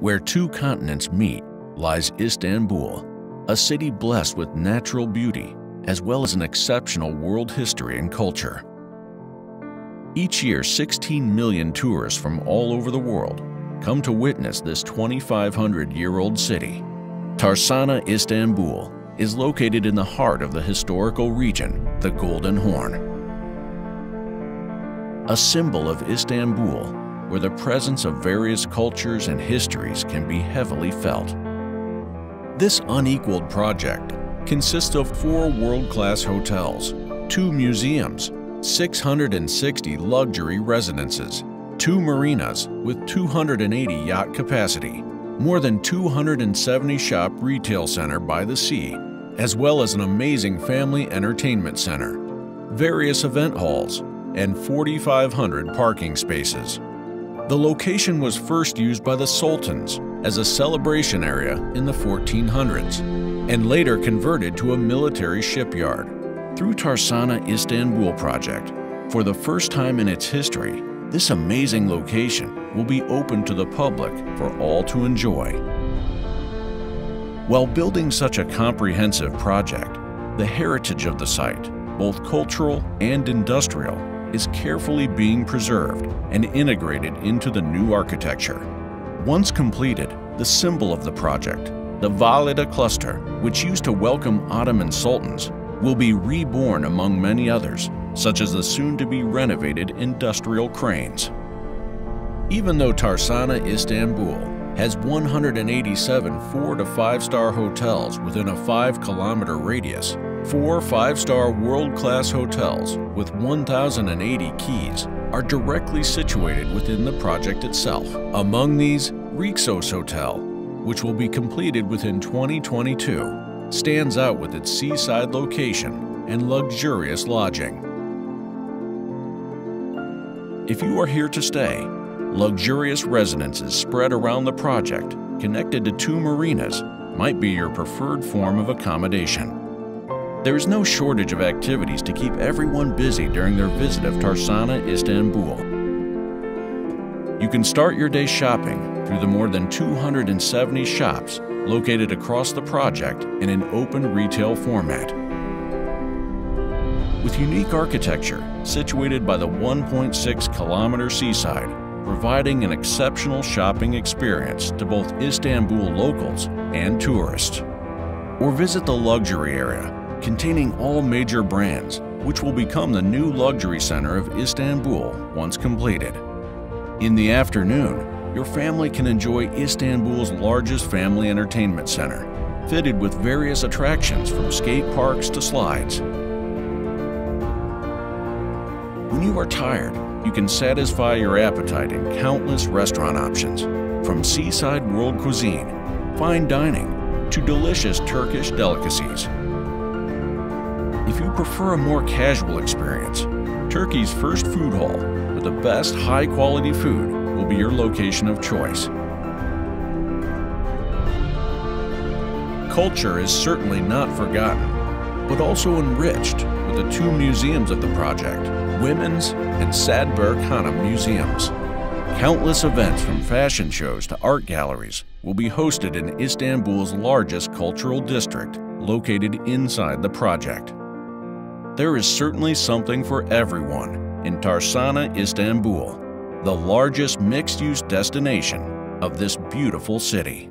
Where two continents meet lies Istanbul, a city blessed with natural beauty as well as an exceptional world history and culture. Each year, 16 million tourists from all over the world come to witness this 2,500-year-old city. Tersane, Istanbul is located in the heart of the historical region, the Golden Horn. A symbol of Istanbul, where the presence of various cultures and histories can be heavily felt. This unequaled project consists of four world-class hotels, two museums, 660 luxury residences, two marinas with 280 yacht capacity, more than 270 shop retail center by the sea, as well as an amazing family entertainment center, various event halls, and 4,500 parking spaces. The location was first used by the Sultans as a celebration area in the 1400s and later converted to a military shipyard. Through Tersane Istanbul project, for the first time in its history, this amazing location will be open to the public for all to enjoy. While building such a comprehensive project, the heritage of the site, both cultural and industrial, is carefully being preserved and integrated into the new architecture. Once completed, the symbol of the project, the Valide cluster, which used to welcome Ottoman sultans, will be reborn among many others, such as the soon-to-be renovated industrial cranes. Even though Tersane Istanbul has 187 4 to 5 star hotels within a 5 kilometer radius, four 5 star world class hotels with 1,080 keys are directly situated within the project itself. Among these, Rixos Hotel, which will be completed within 2022, stands out with its seaside location and luxurious lodging. If you are here to stay, luxurious residences spread around the project, connected to two marinas, might be your preferred form of accommodation. There is no shortage of activities to keep everyone busy during their visit of Tersane, Istanbul. You can start your day shopping through the more than 270 shops located across the project in an open retail format. With unique architecture situated by the 1.6 kilometer seaside, providing an exceptional shopping experience to both Istanbul locals and tourists. Or visit the luxury area, containing all major brands, which will become the new luxury center of Istanbul once completed. In the afternoon, your family can enjoy Istanbul's largest family entertainment center, fitted with various attractions from skate parks to slides. When you are tired, you can satisfy your appetite in countless restaurant options, from seaside world cuisine, fine dining, to delicious Turkish delicacies. Prefer a more casual experience, Turkey's first food hall with the best high-quality food will be your location of choice. Culture is certainly not forgotten, but also enriched with the two museums of the project, Women's and Sadberk Hanım Museums. Countless events from fashion shows to art galleries will be hosted in Istanbul's largest cultural district, located inside the project. There is certainly something for everyone in Tersane, Istanbul the largest mixed-use destination of this beautiful city.